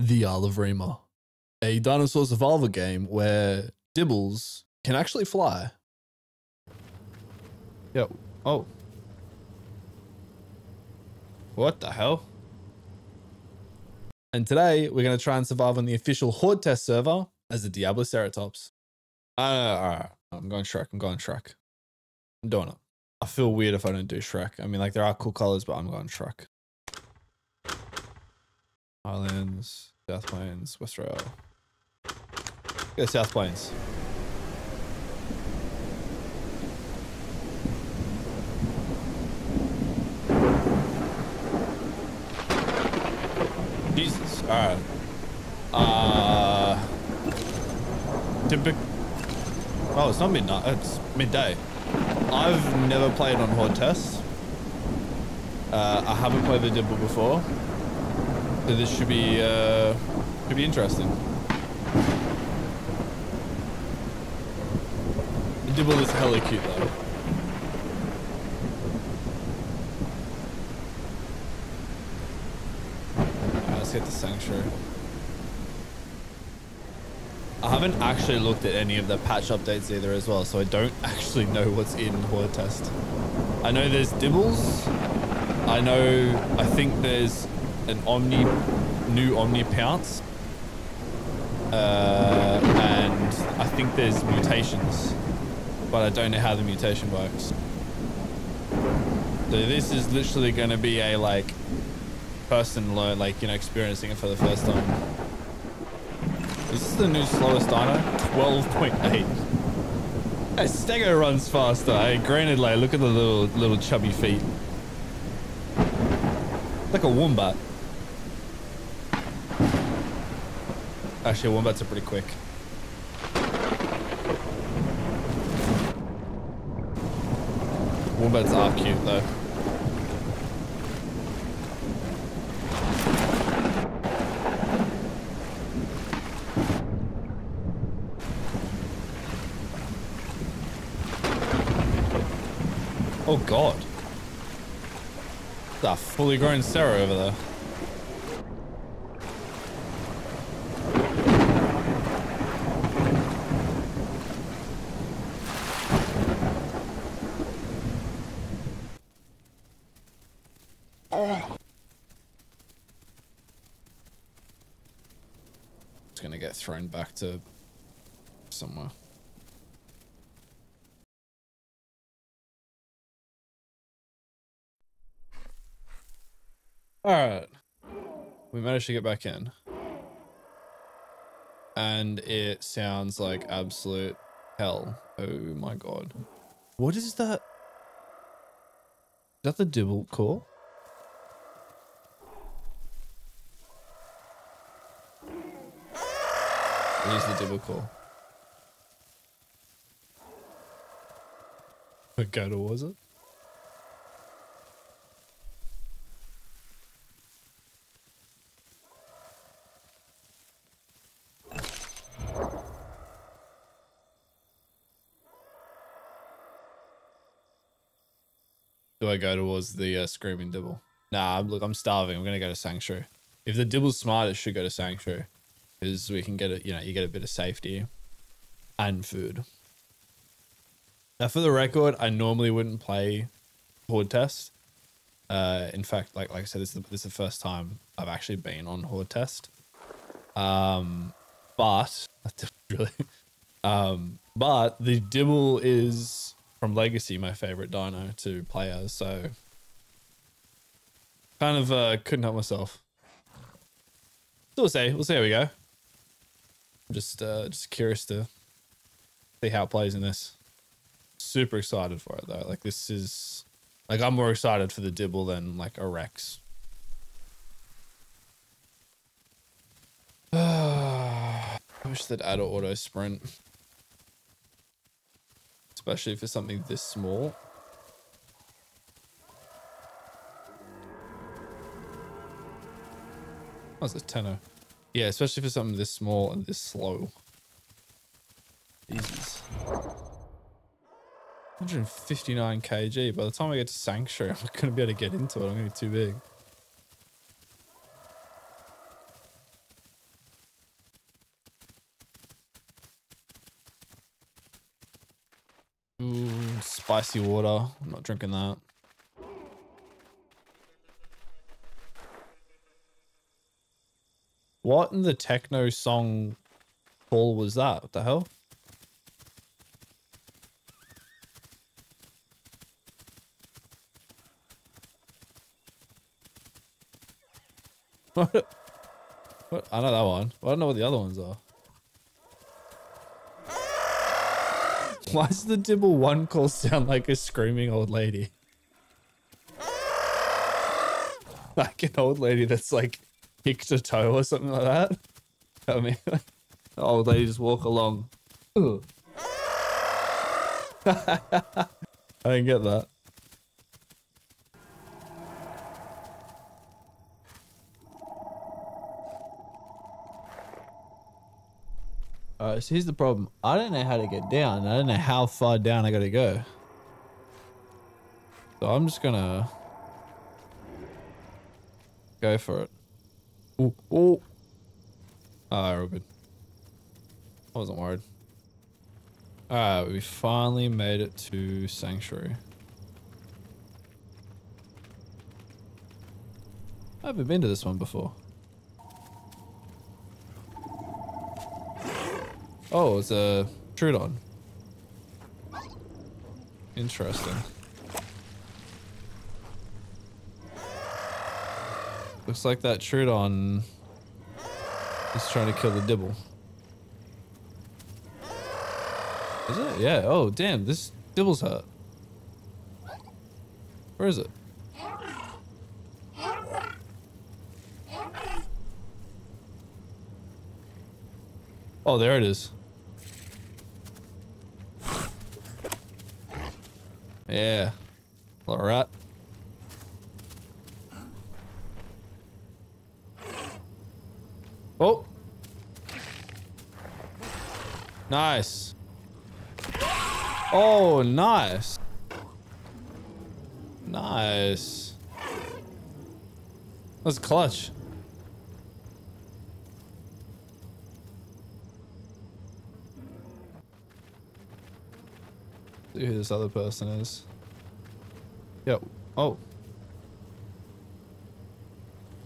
The Isle Evrima, a dinosaur survival game where Dibbles can actually fly. Yo. Oh. What the hell? And today we're going to try and survive on the official Horde test server as the Diabloceratops. Uh, all right. I'm going Shrek. I'm going Shrek. I'm doing it. I feel weird if I don't do Shrek. I mean, like, there are cool colors, but I'm going Shrek. Islands, South Plains, West Rail. Go South Plains. Jesus. All right. Uh, typic. Oh, it's not midnight. It's midday. I've never played on Horde Test. Uh, I haven't played the Dibble before, this should be uh, should be interesting. The Dibble is hella cute though. Alright, let's get the Sanctuary. I haven't actually looked at any of the patch updates either as well, so I don't actually know what's in Horde Test. I know there's Dibbles. I know, I think there's an Omni, new Omni Pounce. Uh, and I think there's mutations, but I don't know how the mutation works. So this is literally going to be a like person learn, like, you know, experiencing it for the first time. Is this the new slowest dino? 12.8. Hey, Stego runs faster. Hey, granted, like, look at the little little chubby feet. Like a wombat. Actually, wombats are pretty quick. Wombats are cute, though. Oh god. That fully grown Cera over there. It's gonna get thrown back to somewhere. All right. We managed to get back in. And it sounds like absolute hell. Oh my god. What is that? Is that the Dibble core? Is the Dibble core. What Gator was it? Do I go towards the uh, Screaming Dibble? Nah, look, I'm starving. I'm going to go to Sanctuary. If the Dibble's smart, it should go to Sanctuary. Because we can get it, you know, you get a bit of safety and food. Now, for the record, I normally wouldn't play Horde Test. Uh, in fact, like like I said, this is, the, this is the first time I've actually been on Horde Test. Um, but really, um, but the Dibble is from Legacy, my favorite dino to play as. So kind of uh, couldn't help myself. So we'll see. We'll see how we go. Just uh, just curious to see how it plays in this. Super excited for it though. Like this is like I'm more excited for the Dibble than like a Rex. I wish they'd add an auto sprint especially for something this small. Oh, it's a tenner. Yeah, especially for something this small and this slow. Jesus. 159 kg. By the time I get to Sanctuary, I'm not going to be able to get into it. I'm going to be too big. Ooh, spicy water. I'm not drinking that. What in the techno song call was that? What the hell? What? What? I know that one. I don't know what the other ones are. Why does the Dibble one call sound like a screaming old lady? Like an old lady that's like kicked a toe or something like that. I mean, oh, like, the old lady just walk along. I didn't get that. Alright, so here's the problem. I don't know how to get down. I don't know how far down I gotta go. So I'm just gonna go for it. Ooh, ooh. Ah, we're good. I wasn't worried. Alright, we finally made it to Sanctuary. I haven't been to this one before. Oh, it's a Troodon. Interesting. Looks like that Troodon is trying to kill the Dibble. Is it? Yeah. Oh, damn. This Dibble's hurt. Where is it? Oh, there it is. Yeah. All right. Oh. Nice. Oh, nice. Nice. That's clutch. See who this other person is. Yo. Oh.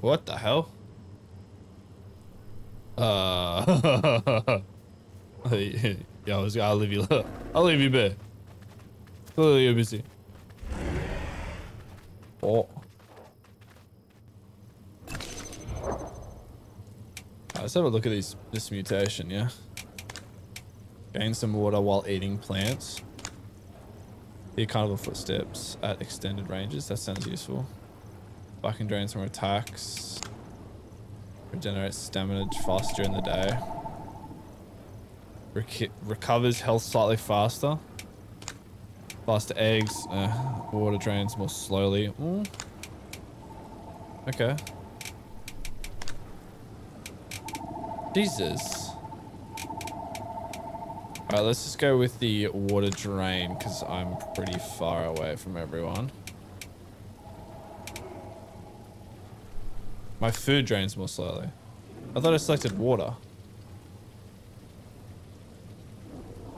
What the hell? Uh. Yo, I'll leave you. I'll leave you be. I'll busy. Oh. let's have a look at these this mutation, yeah? Gain some water while eating plants. The carnivore footsteps at extended ranges. That sounds useful. Bucking drains from attacks. Regenerates stamina faster in the day. Rec recovers health slightly faster. Faster eggs. Uh, water drains more slowly. Mm. Okay. Jesus. Alright, let's just go with the water drain because I'm pretty far away from everyone. My food drains more slowly. I thought I selected water.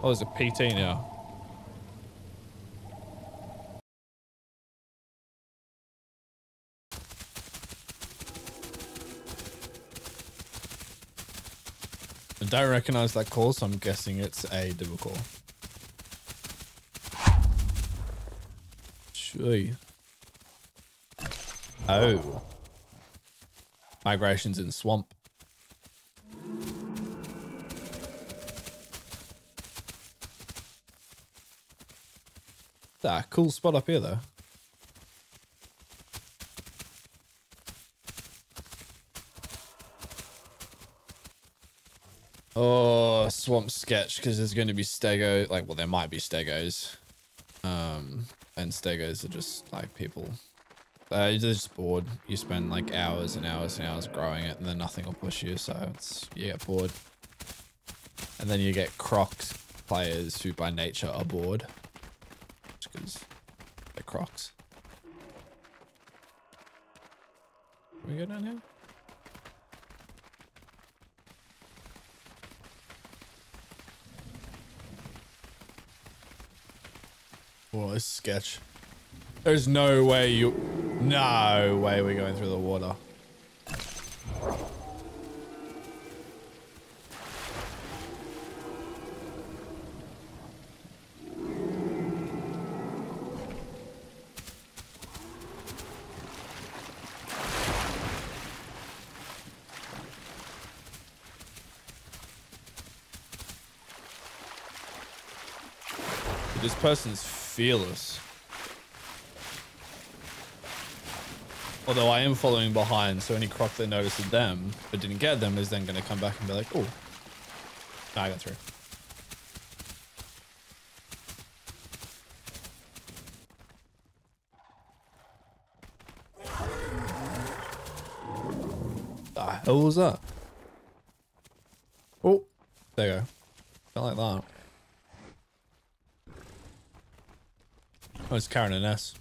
Oh, there's a PT now. I don't recognize that call, so I'm guessing it's a Dibble call. Sure. Oh. Migrations in swamp. Ah, cool spot up here though. Oh, swamp sketch because there's going to be stego. Like, well, there might be stegos. Um, and stegos are just like people. Uh, you're just bored. You spend like hours and hours and hours growing it, and then nothing will push you. So it's you get bored. And then you get crocs players who by nature are bored. Because they're crocs. Can we go down here? Oh, this is sketch. There's no way you... No way we're going through the water. This person's fearless. Although I am following behind, so any croc that notices them but didn't get them is then going to come back and be like, oh, I got through. The hell was that? Oh, there you go. Not like that. Oh, it's Karen and S.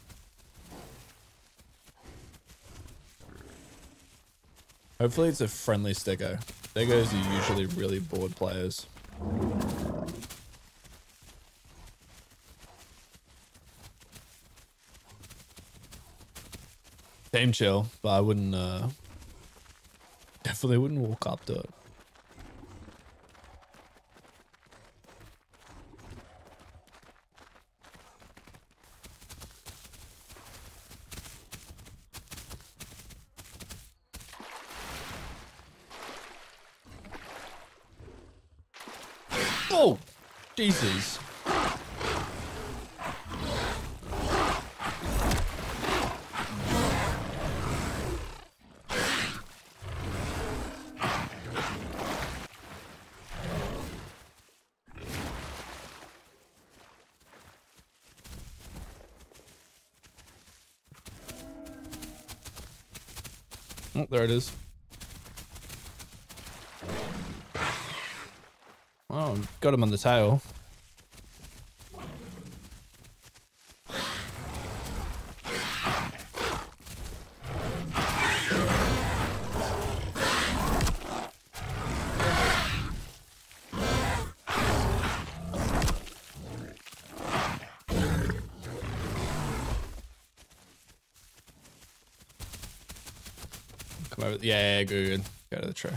Hopefully it's a friendly Stego. Stegos are usually really bored players. Same chill, but I wouldn't, uh, definitely wouldn't walk up to it. Oh, Jesus. Oh, there it is. Oh, got him on the tail. Come over. Yeah, yeah, good, good. Go to the tray.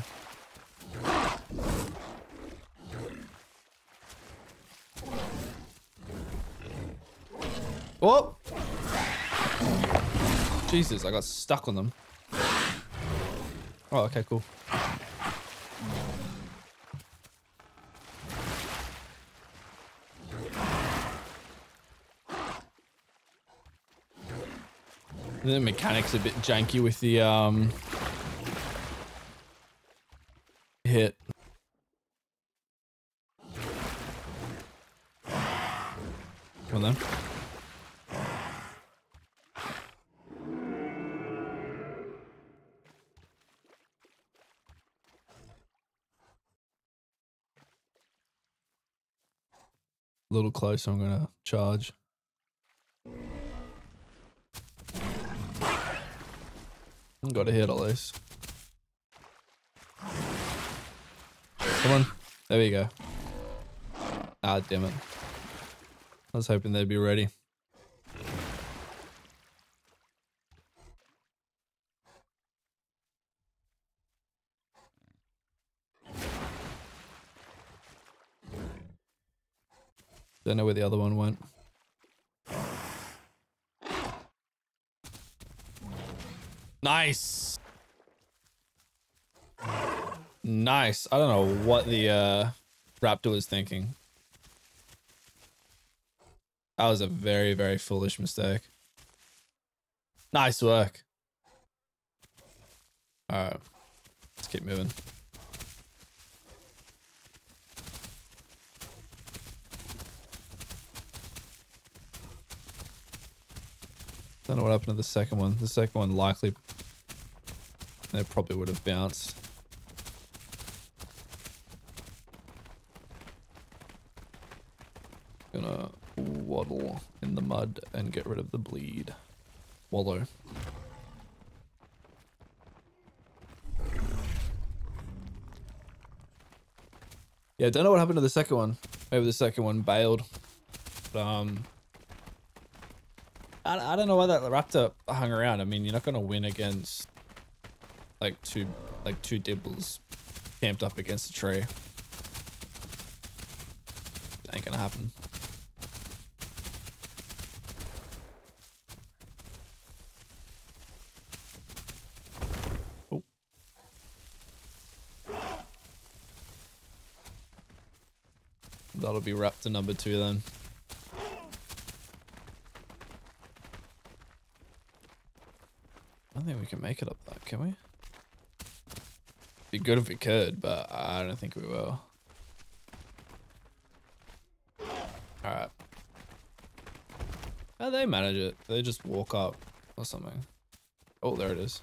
Oh! Jesus, I got stuck on them. Oh, okay, cool. The mechanic's a bit janky with the um hit. Little close, I'm gonna charge. Got a hit at least. Come on. There we go. Ah, damn it. I was hoping they'd be ready. Don't know where the other one went. Nice. Nice. I don't know what the uh, raptor was thinking. That was a very, very foolish mistake. Nice work. All right. Let's keep moving. Don't know what happened to the second one. The second one likely they probably would have bounced. Gonna waddle in the mud and get rid of the bleed. Wallow. Yeah, don't know what happened to the second one. Maybe the second one bailed. But, um, I, I don't know why that raptor hung around. I mean, you're not gonna win against like two like two dibbles camped up against a tree. ain't gonna happen. Oh. That'll be raptor number two then. I don't think we can make it up that, can we? Be good if we could, but I don't think we will. Alright. How do they manage it? They just walk up or something. Oh, there it is.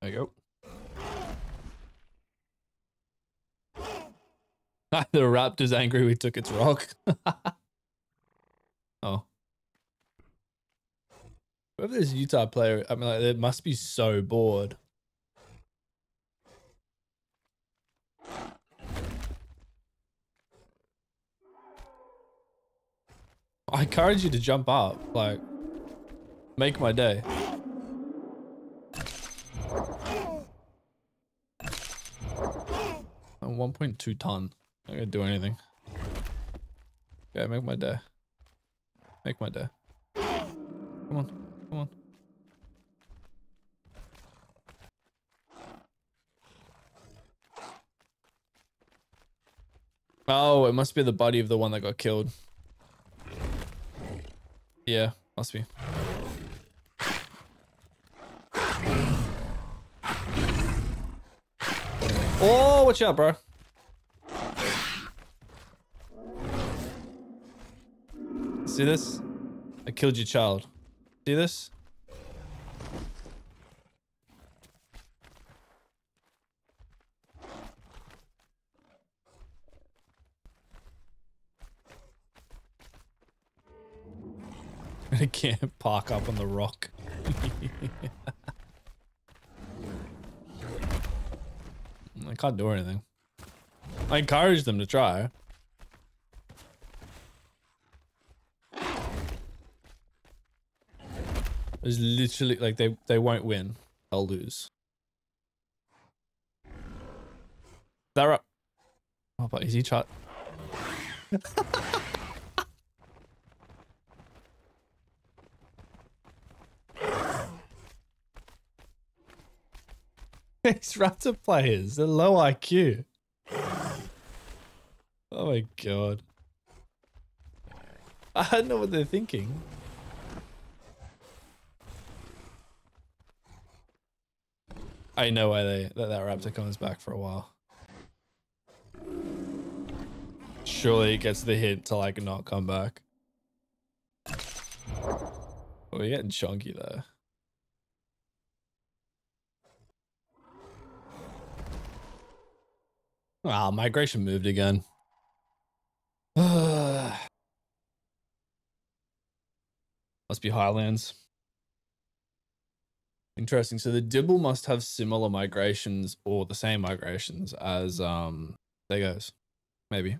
There you go. the raptor's angry we took its rock. oh. Whoever this Utah player, I mean, like, they must be so bored. I encourage you to jump up, like, make my day. I'm 1.2 ton. I'm not gonna do anything. Yeah, make my day. Make my day. Come on, come on. Oh, it must be the body of the one that got killed. Yeah, must be. Oh, watch out, bro. See this? I killed your child. See this? I can't park up on the rock. I can't do anything. I encourage them to try. It's literally like they they won't win. They'll lose. They're up. Oh, but is he try? These raptor players, they're low IQ. Oh my god. I don't know what they're thinking. I know why they that, that raptor comes back for a while. Surely it gets the hint to like not come back. We're getting chunky there. Ah, migration moved again. Must be Highlands. Interesting. So the Dibble must have similar migrations or the same migrations as um there goes. Maybe.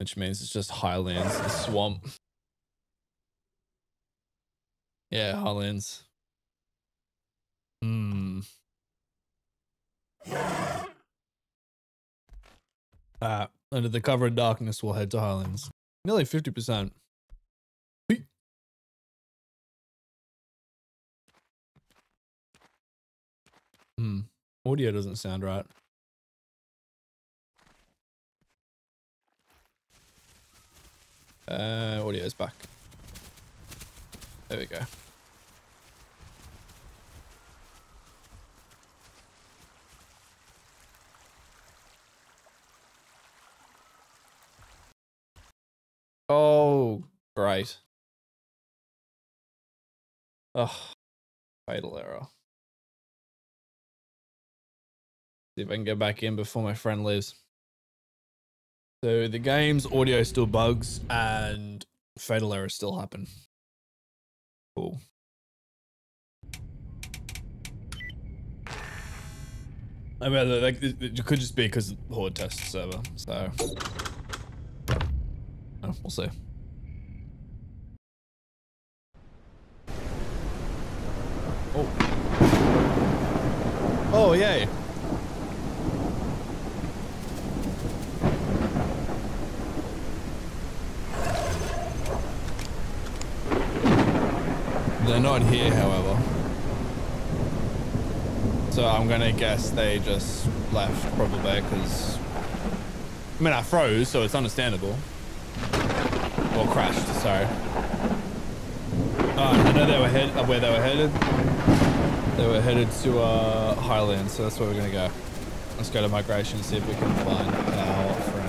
Which means it's just highlands, and swamp. Yeah, highlands. Hmm. Uh, under the cover of darkness, we'll head to Highlands. Nearly 50%. Hmm. Audio doesn't sound right. Uh, audio's back. There we go. Oh, great. Oh, Fatal error. See if I can get back in before my friend leaves. So the game's audio still bugs and fatal errors still happen. Cool. I mean, like, it could just be because the horde test server, so oh, we'll see. Oh. Oh, yay. They're not here, however. So I'm gonna guess they just left, probably, because... I mean, I froze, so it's understandable. Or crashed, sorry. Oh, I know they were head uh, where they were headed. They were headed to uh, Highland, so that's where we're gonna go. Let's go to migration, and see if we can find our friend.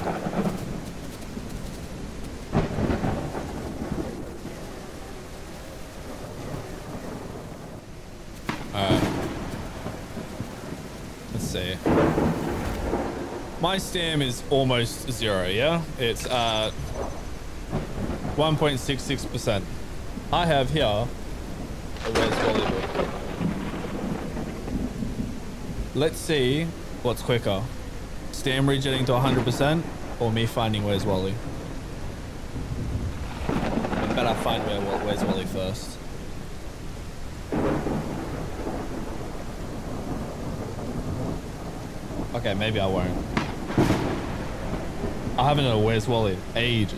Alright. Let's see. My stam is almost zero, yeah? It's uh 1.66%. I have here a Where's Wally Let's see what's quicker. Stam regetting to 100% or me finding Where's Wally? I bet I find where, Where's Wally first. Okay, maybe I won't. I haven't know Where's Wally in ages.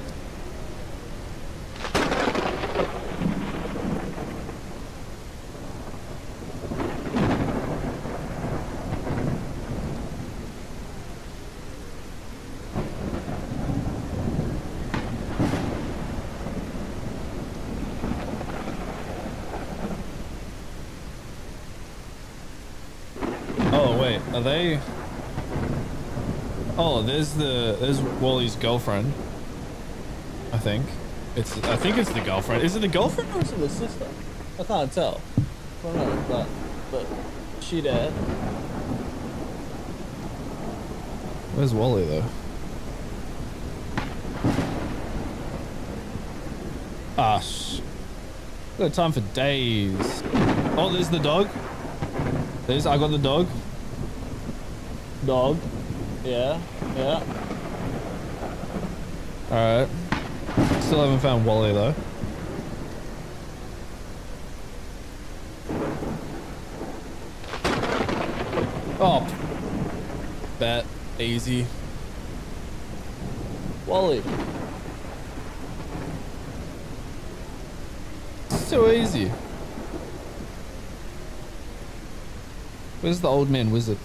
Oh wait, are they? Oh, there's the there's Wally's girlfriend. I think it's I think it's the girlfriend. Is it the girlfriend or is it the sister? I can't tell. I don't know, but but she there. Where's Wally though? Ah, sh got time for days. Oh, there's the dog. There's I got the dog. Dog. Yeah, yeah. Alright. Still haven't found Wally though. Oh. Bet. Easy. Wally. So easy. Where's the old man wizard?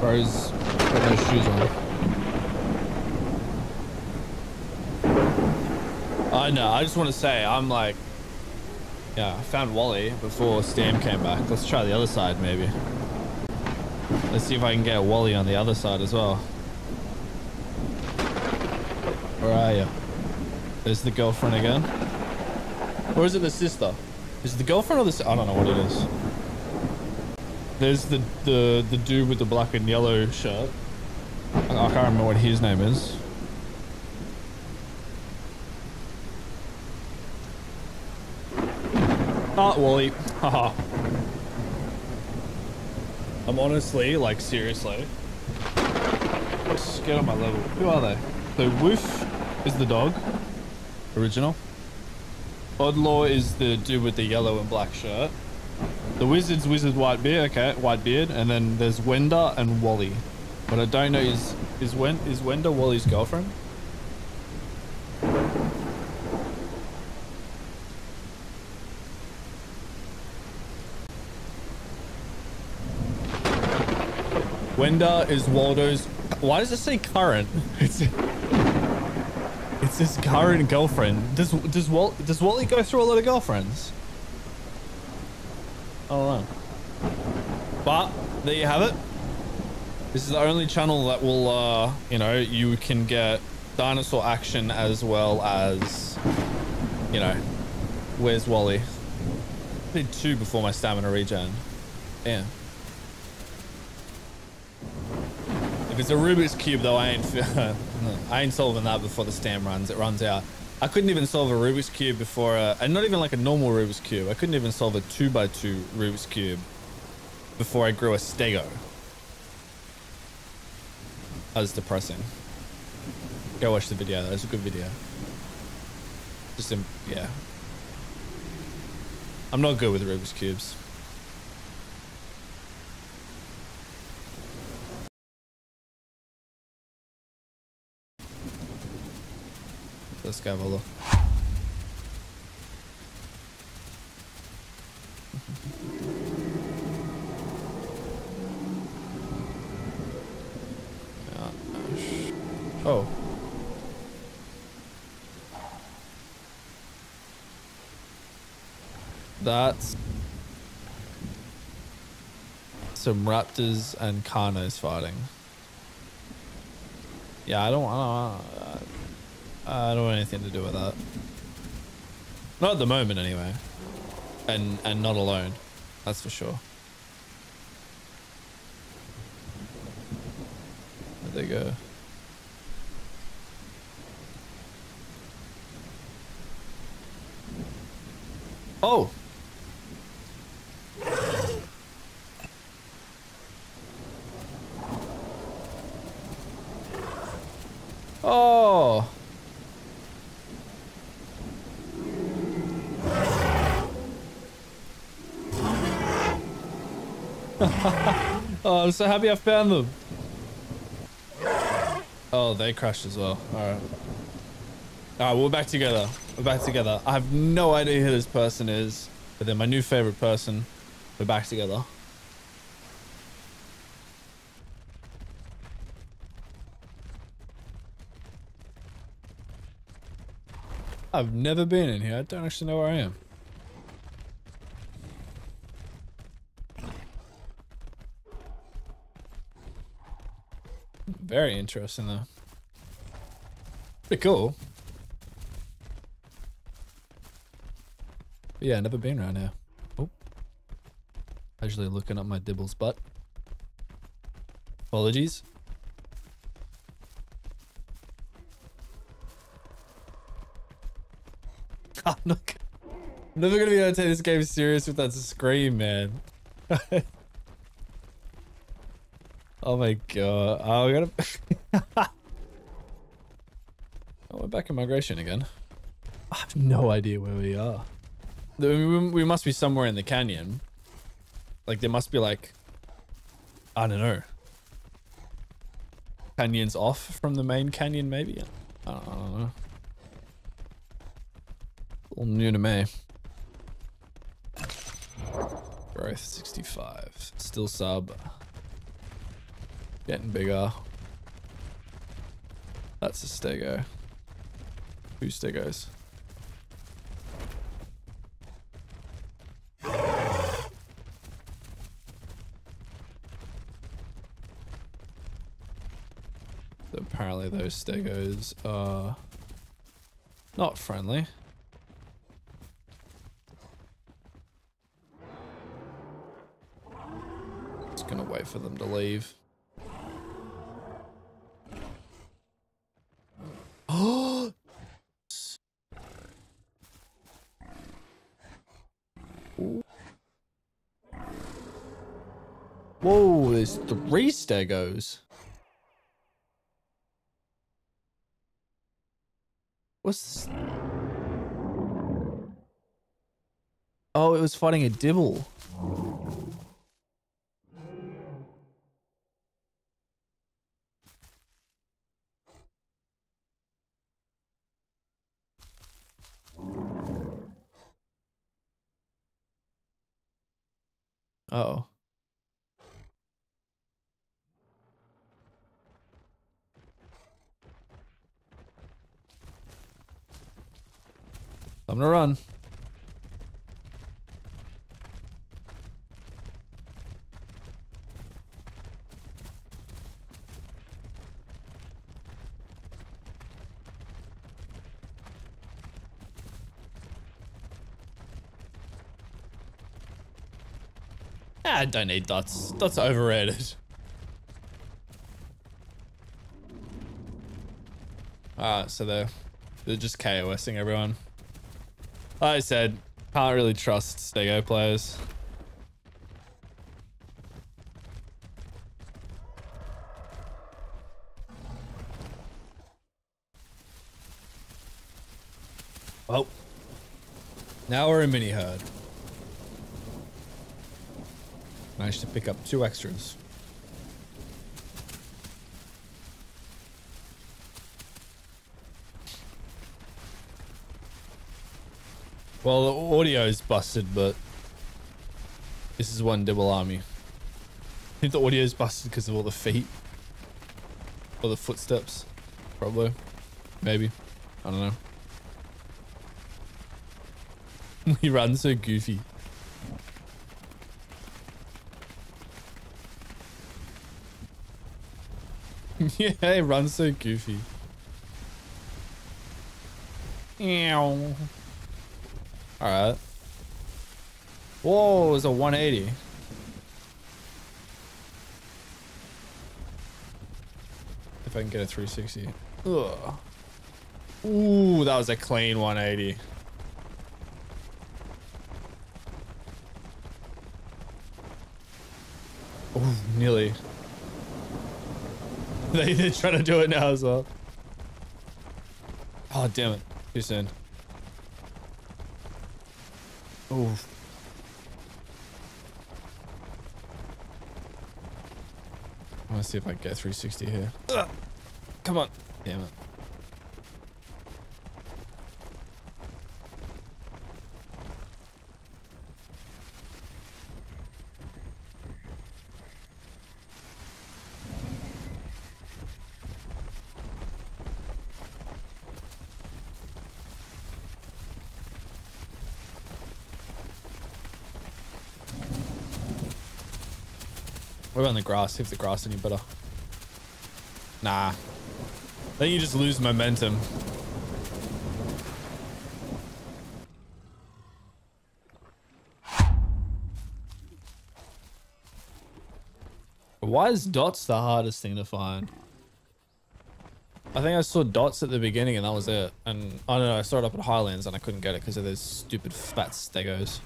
Bro's got no shoes on. I know, I just want to say, I'm like, yeah, I found Wally before Stam came back. Let's try the other side, maybe. Let's see if I can get Wally on the other side as well. Where are you? There's the girlfriend again. Or is it the sister? Is it the girlfriend or the I don't know what it is. There's the, the, the dude with the black and yellow shirt. I, can't remember what his name is. Ah, Wally. Haha. I'm honestly, like, seriously. Let's get on my level. Who are they? So, Woof is the dog. Original. Odlaw is the dude with the yellow and black shirt. The wizard's wizard white beard, okay, white beard, and then there's Wenda and Wally. What I don't know is is Wen is Wenda Wally's girlfriend? Wenda is Waldo's. Why does it say current? It's it's his current girlfriend. Does does Wal does Wally go through a lot of girlfriends? But there you have it. This is the only channel that will, uh, you know, you can get dinosaur action as well as, you know, where's Wally? I Did two before my stamina regen. Yeah. If it's a Rubik's Cube, though, I ain't, I ain't solving that before the stam runs. It runs out. I couldn't even solve a Rubik's Cube before, uh, and not even like a normal Rubik's Cube. I couldn't even solve a 2x2 Rubik's Cube before I grew a Stego. That was depressing. Go watch the video. That was a good video. Just, in, yeah. I'm not good with Rubik's Cubes. Let's go have a look. Oh. That's some raptors and Carnos fighting. Yeah, I don't, I don't, Uh, I don't want anything to do with that. Not at the moment, anyway. And and not alone. That's for sure. There they go. Oh! Oh! Oh, I'm so happy I found them. Oh, they crashed as well. All right. All right, we're back together. We're back together. I have no idea who this person is, but they're my new favorite person. We're back together. I've never been in here. I don't actually know where I am. Very interesting though. Pretty cool. But yeah, never been around here. Oh. Actually looking up my dibble's butt. Apologies. I'm not I'm never gonna be able to take this game serious with that scream, man. Oh my god. Uh, oh, we gotta... oh, we're back in migration again. I have no idea where we are. We must be somewhere in the canyon. Like, there must be like... I don't know. Canyons off from the main canyon, maybe? I don't, know. All new to me. Growth 65. Still sub. Getting bigger. That's a stego. Two stegos. Apparently those stegos are not friendly. Just gonna wait for them to leave. Whoa, there's three stegos. What's this? Oh, it was fighting a dibble. Uh oh. I'm gonna run. Ah, I don't need dots. Dots are overrated. Alright, so they're, they're just KOSing everyone. Like I said, can't really trust Stego players. Well, now we're in mini herd. Managed to pick up two extras. Well, the audio is busted, but this is one Dibble army. I think the audio is busted because of all the feet. Or the footsteps. Probably. Maybe. I don't know. he runs so goofy. yeah, he runs so goofy. Ew. Alright. Whoa, it's a 180. If I can get a 360. Ugh. Ooh, that was a clean 180. Ooh, nearly. they, they're trying to do it now as well. Oh, damn it. Too soon. Oh. I want to see if I can get 360 here. Ugh. Come on. Damn it. On the grass? See if the grass any better. Nah. Then you just lose momentum. Why is dots the hardest thing to find? I think I saw dots at the beginning and that was it. And I don't know, I it up at Highlands and I couldn't get it because of those stupid fat stegos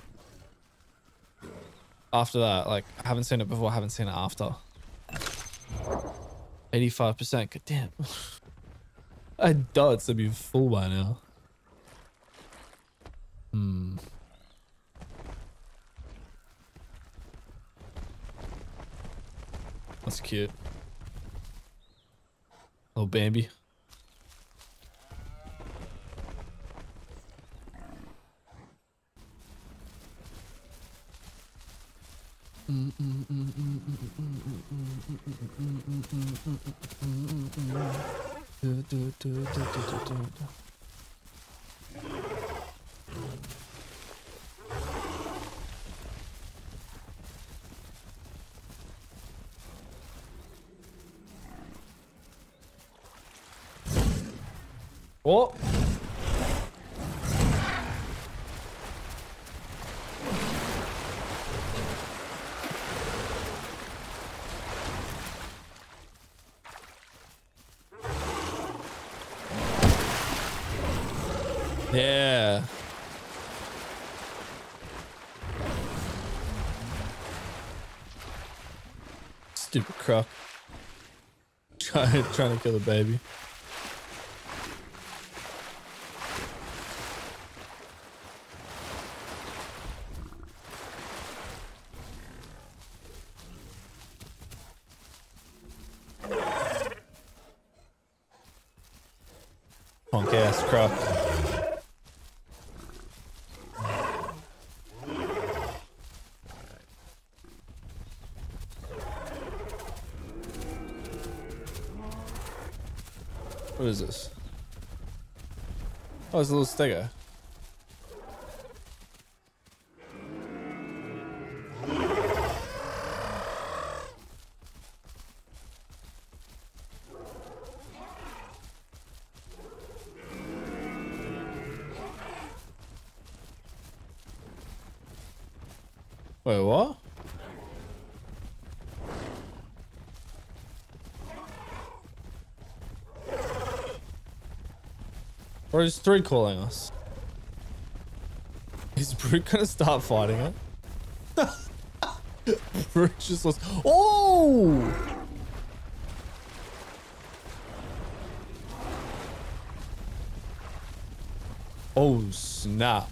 after that. Like, I haven't seen it before, I haven't seen it after. 85%. God damn. I doubt it's to be full by now. Hmm. That's cute. Little Bambi. Oh! Yeah. Stupid croc. Trying, trying to kill a baby. Punk ass croc. What is this? A little stego. Wait, what? Or is three calling us? Is Brute gonna start fighting it? Brute just lost. Oh! Oh snap.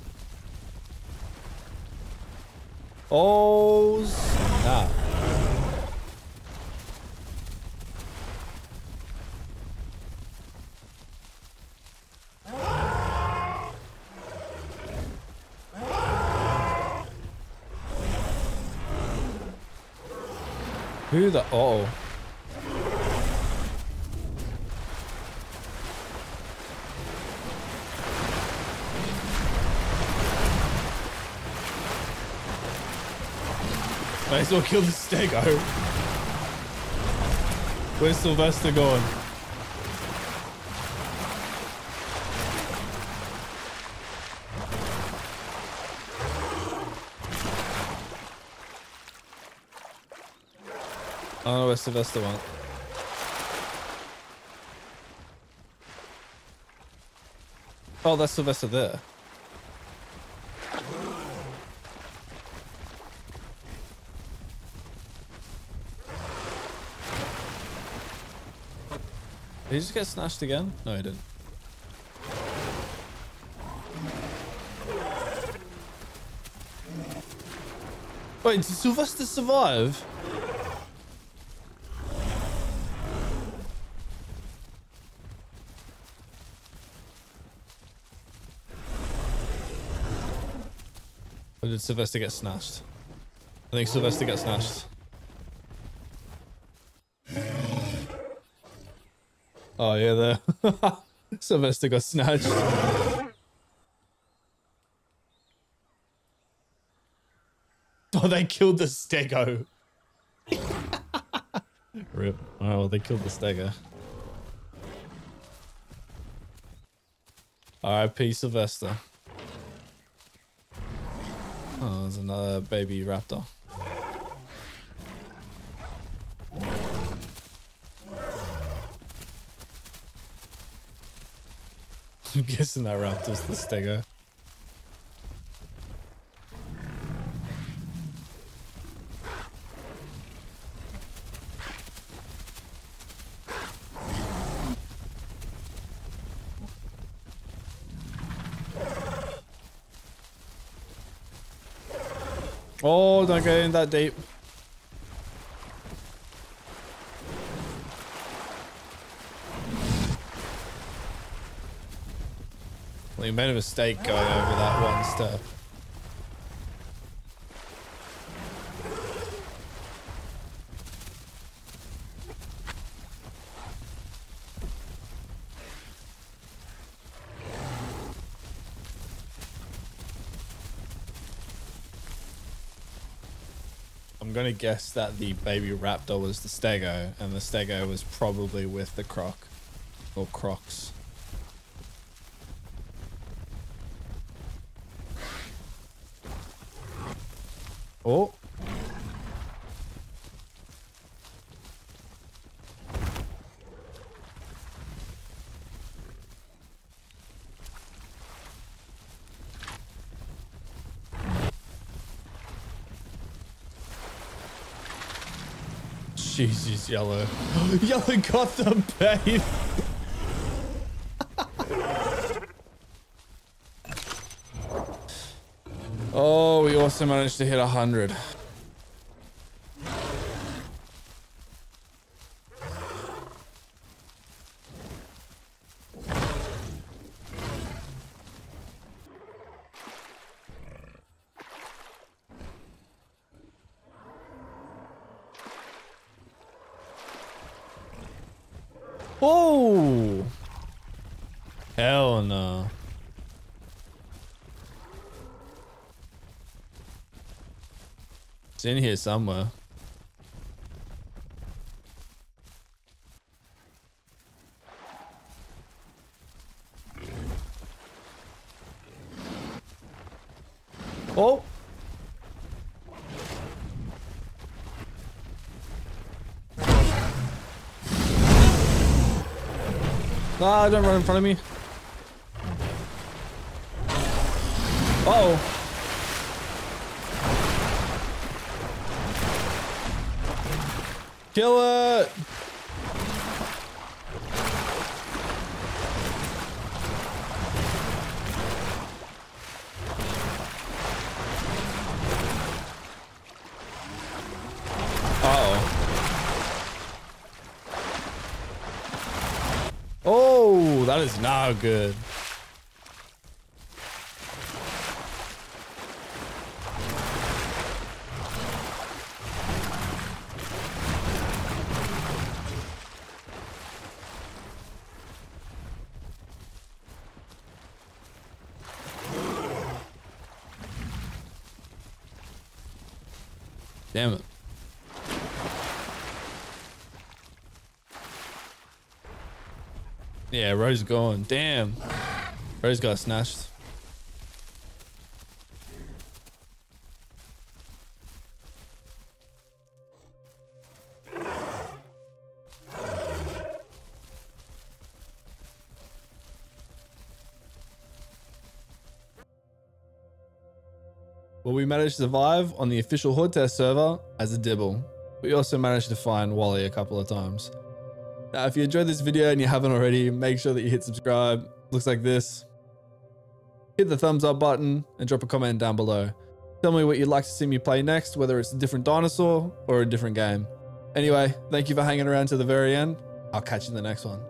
Oh snap. Who the oh Might as well kill the stego. Where's Sylvester going? Don't know where Sylvester went. Oh, that's Sylvester there. Did he just get snatched again? No, he didn't. Wait, did Sylvester survive? Did Sylvester get snatched? I think Sylvester got snatched. Oh yeah, there. Sylvester got snatched. Oh, they killed the stego. Rip. Oh, they killed the stego. R.I.P. Sylvester. Oh, there's another baby raptor. I'm guessing that raptor's the stego. Oh, don't go in that deep. Well, you made a mistake going over that one step. Gonna guess that the baby raptor was the stego, and the stego was probably with the croc. Or crocs. Jesus, Yellow. Yellow got the bait. oh, we also managed to hit a 100. Oh! Hell no. It's in here somewhere. Ah, don't run in front of me. Uh oh. Kill it! Not good. Damn it. Yeah, Rose gone. Damn. Rose got snatched. Well, we managed to survive on the official Horde test server as a Dibble. We also managed to find Wally a couple of times. Now, if you enjoyed this video and you haven't already, make sure that you hit subscribe. Looks like this. Hit the thumbs up button and drop a comment down below. Tell me what you'd like to see me play next, whether it's a different dinosaur or a different game. Anyway, thank you for hanging around to the very end. I'll catch you in the next one.